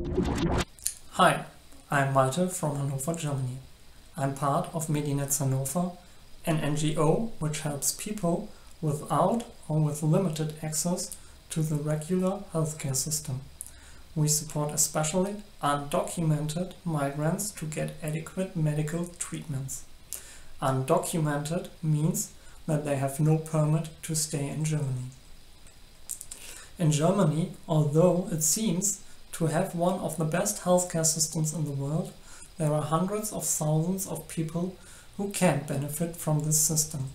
Hi, I'm Malte from Hannover, Germany. I'm part of Medinetz Hannover, an NGO which helps people without or with limited access to the regular healthcare system. We support especially undocumented migrants to get adequate medical treatments. Undocumented means that they have no permit to stay in Germany. In Germany, although it seems to have one of the best healthcare systems in the world, there are hundreds of thousands of people who can't benefit from this system.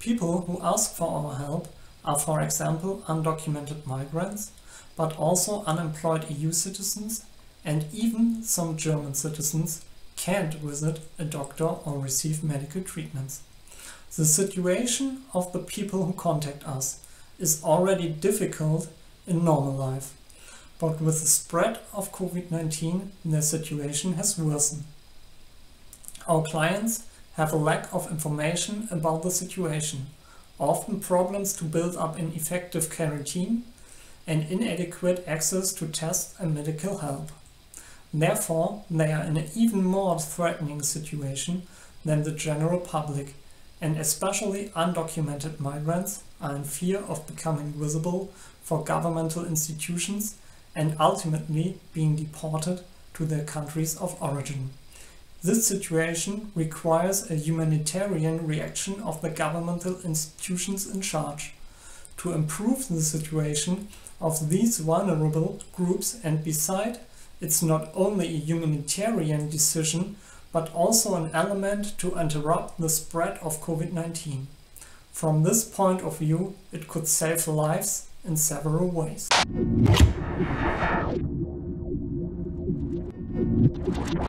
People who ask for our help are for example undocumented migrants, but also unemployed EU citizens and even some German citizens can't visit a doctor or receive medical treatments. The situation of the people who contact us is already difficult in normal life. But with the spread of COVID-19, their situation has worsened. Our clients have a lack of information about the situation, often problems to build up an effective quarantine, and inadequate access to tests and medical help. Therefore, they are in an even more threatening situation than the general public, and especially undocumented migrants are in fear of becoming visible for governmental institutions and ultimately being deported to their countries of origin. This situation requires a humanitarian reaction of the governmental institutions in charge to improve the situation of these vulnerable groups and beside it's not only a humanitarian decision but also an element to interrupt the spread of COVID-19. From this point of view, it could save lives in several ways.